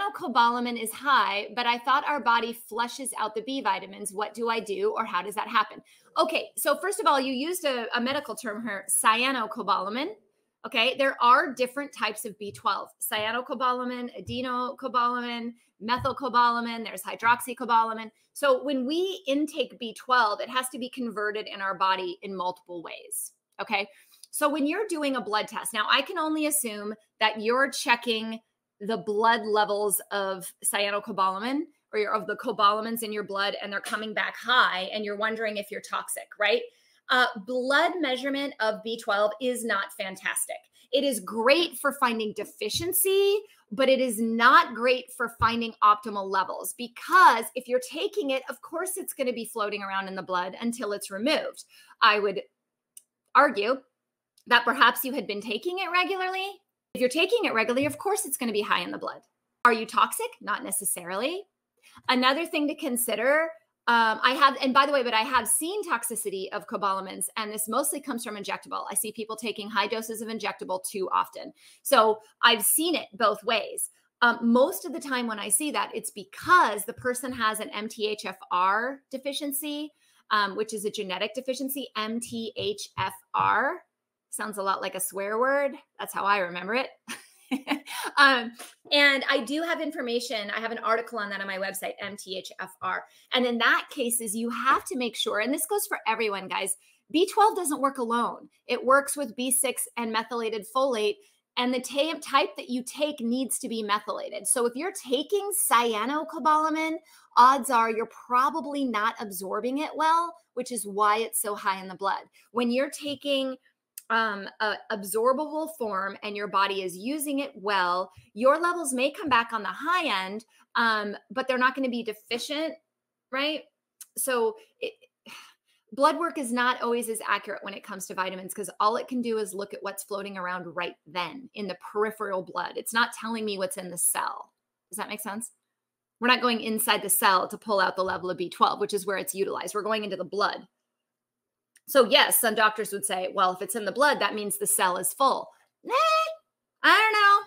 cyanocobalamin is high, but I thought our body flushes out the B vitamins. What do I do, or how does that happen? Okay, so first of all, you used a, a medical term here cyanocobalamin. Okay, there are different types of B12 cyanocobalamin, adenocobalamin, methylcobalamin, there's hydroxycobalamin. So when we intake B12, it has to be converted in our body in multiple ways. Okay, so when you're doing a blood test, now I can only assume that you're checking the blood levels of cyanocobalamin or of the cobalamins in your blood and they're coming back high and you're wondering if you're toxic, right? Uh, blood measurement of B12 is not fantastic. It is great for finding deficiency, but it is not great for finding optimal levels because if you're taking it, of course, it's going to be floating around in the blood until it's removed. I would argue that perhaps you had been taking it regularly. If you're taking it regularly, of course, it's going to be high in the blood. Are you toxic? Not necessarily. Another thing to consider um, I have, and by the way, but I have seen toxicity of cobalamins, and this mostly comes from injectable. I see people taking high doses of injectable too often. So I've seen it both ways. Um, most of the time, when I see that, it's because the person has an MTHFR deficiency, um, which is a genetic deficiency. MTHFR sounds a lot like a swear word. That's how I remember it. um, and I do have information. I have an article on that on my website, MTHFR. And in that cases, you have to make sure, and this goes for everyone, guys. B12 doesn't work alone. It works with B6 and methylated folate. And the type that you take needs to be methylated. So if you're taking cyanocobalamin, odds are you're probably not absorbing it well, which is why it's so high in the blood. When you're taking um, a absorbable form and your body is using it well, your levels may come back on the high end, um, but they're not going to be deficient, right? So, it, blood work is not always as accurate when it comes to vitamins because all it can do is look at what's floating around right then in the peripheral blood. It's not telling me what's in the cell. Does that make sense? We're not going inside the cell to pull out the level of B12, which is where it's utilized. We're going into the blood so, yes, some doctors would say, well, if it's in the blood, that means the cell is full. Nah, I don't know.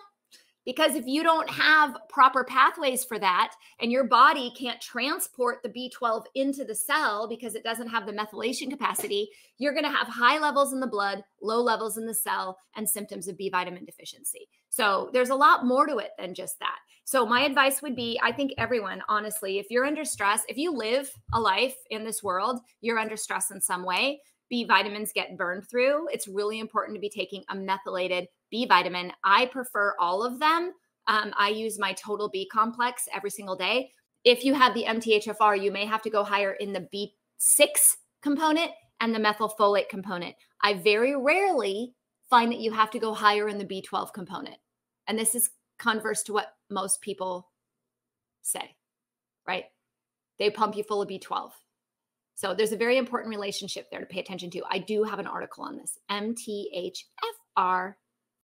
Because if you don't have proper pathways for that and your body can't transport the B12 into the cell because it doesn't have the methylation capacity, you're going to have high levels in the blood, low levels in the cell, and symptoms of B vitamin deficiency. So there's a lot more to it than just that. So my advice would be I think everyone, honestly, if you're under stress, if you live a life in this world, you're under stress in some way. B vitamins get burned through, it's really important to be taking a methylated B vitamin. I prefer all of them. Um, I use my total B complex every single day. If you have the MTHFR, you may have to go higher in the B6 component and the methylfolate component. I very rarely find that you have to go higher in the B12 component. And this is converse to what most people say, right? They pump you full of B12. So there's a very important relationship there to pay attention to. I do have an article on this. MTHFR